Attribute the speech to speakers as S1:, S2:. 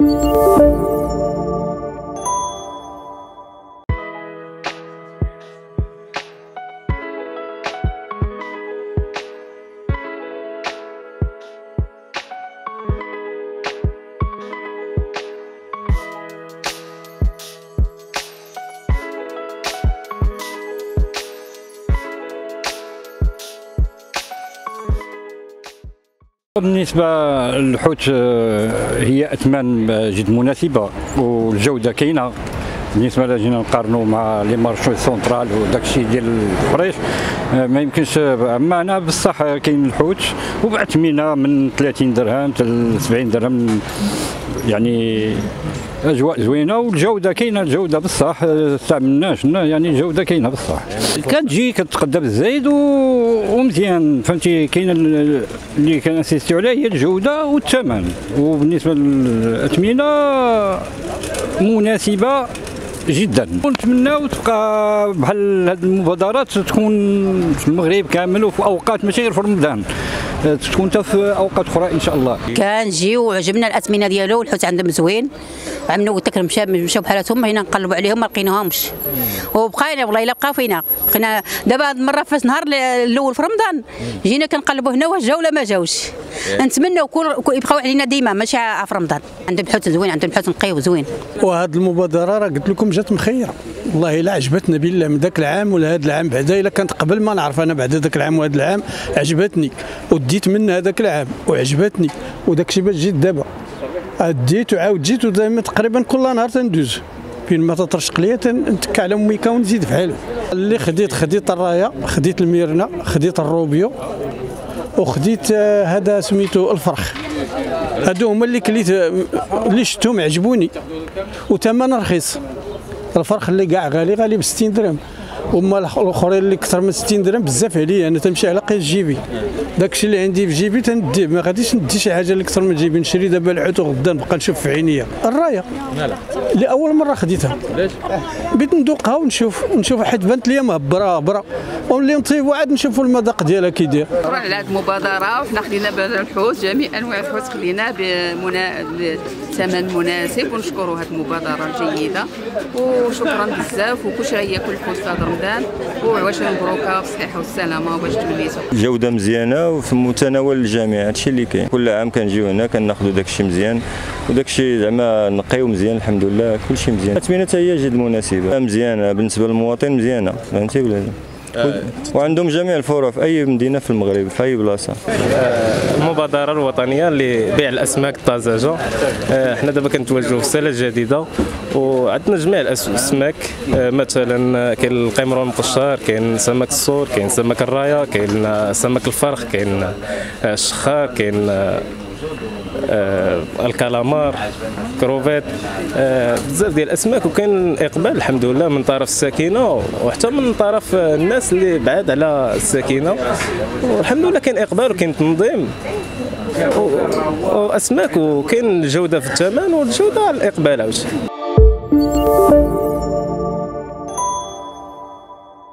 S1: Música بالنسبة للحوت آه، هي أثمان جد مناسبة والجودة كاينة. بالنسبة لا جينا نقارنوا مع لي مارشو سونترال وداك الشيء ديال الفريش آه، ما يمكنش أما أنا بصح كاين الحوت وبعثمنه من 30 درهم حتى 70 درهم يعني أجواء زوينة والجودة كاينة الجودة بصح استعملناش يعني الجودة كاينة بصح. كتجي كتقدى بالزايد ومزيان فهمتي؟ كاين اللي كنسيستيو عليه هي الجودة والثمن. وبالنسبة للاثمنه مناسبة جدا. ونتمناو تبقى بحال هذه المبادرات تكون في المغرب كامل وفي أوقات ماشي غير في رمضان. تكون حتى في أوقات أخرى إن شاء الله.
S2: كنجيو وعجبنا الأثمنة ديالو والحوت عندهم زوين. عملوا قلت لك مشى مشاو بحالاتهم هنا نقلبوا عليهم ما لقيناهمش. وبقينا والله إلا بقاو فينا. بقينا دابا هذه المرة في النهار الأول في رمضان. جينا كنقلبوا هنا واش جاو ولا ما جاوش. نتمنوا يبقاو علينا ديما ماشي في رمضان. عندهم حوت زوين عندهم حوت نقي وزوين
S3: وهذه المبادرة راه قلت لكم جات مخيرة. والله إلا عجبتنا بالله من ذاك العام ولا هذا العام بعدا إلا كانت قبل ما نعرف أنا بعد ذاك العام وهذا العام عجبتني. وديت منها هذاك العام وعجبتني. وداك الشيء باش جيت دابا. ديت وعاود جيت ودائما تقريبا كل نهار تندوز. فين ما تترشق ليا تنتك على ميكا ونزيد بحالو اللي خديت خديت الرايه خديت الميرنا خديت الروبيو وخديت آه، هذا سميتو الفرخ. هادو هما اللي كليت آه، اللي شفتهم عجبوني. وثمن رخيص. الفرخ اللي كاع غالي غالي ب 60 درهم. وما الآخرين اللي أكثر من 60 درهم بزاف عليا. أنا تمشي على قيس جيبي داك الشيء اللي عندي في جيبي تنديه ما غاديش ندي شي حاجة اللي أكثر من جيبي نشري دابا العود وغدا نبقى نشوف في عينيا. الراية. لأول مرة خديتها. علاش؟ بغيت ندوقها ونشوف نشوف حيت بانت لي مهبرة هبره واللي نطيبوا عاد نشوفوا المذاق ديالها كي داير
S4: على هذه المبادره وحنا خدينا الحوت جميع أنواع الحوت خلينا بثمن مناسب ونشكروا هذه المبادرة الجيدة. وشكرا بزاف وكلشي غياكل الحوت رمضان وعواش مبروكة بالصحه والسلامة وباش توليتوا
S5: الجوده مزيانة وفي متناول الجميع. هادشي اللي كاين. كل عام كنجيو هنا كناخذوا داكشي مزيان. وداكشي زعما نقي ومزيان الحمد لله. كلشي مزيان. الثمينه هي جد مناسبة. مزيانة. بالنسبة للمواطن مزيانة. فهمتي ولا. وعندهم جميع الفروع في أي مدينة في المغرب في أي بلاصة.
S6: آه، المبادره الوطنية لبيع الأسماك الطازجة. آه، حنا دابا كنتواجدوا في السنة الجديدة وعندنا جميع الأسماك. مثلا كاين القمر المقشر كاين سمك الصور كاين سمك الرايه كاين سمك الفرخ كاين الشخار كاين آه الكالامار كروفيت آه بزاف ديال الأسماك وكاين إقبال الحمد لله من طرف الساكنة وحتى من طرف الناس اللي بعاد على الساكنة. والحمد لله كاين إقبال وكاين تنظيم. وأسماك وكاين الجوده في الثمن والجودة على الإقبال عاوتاني.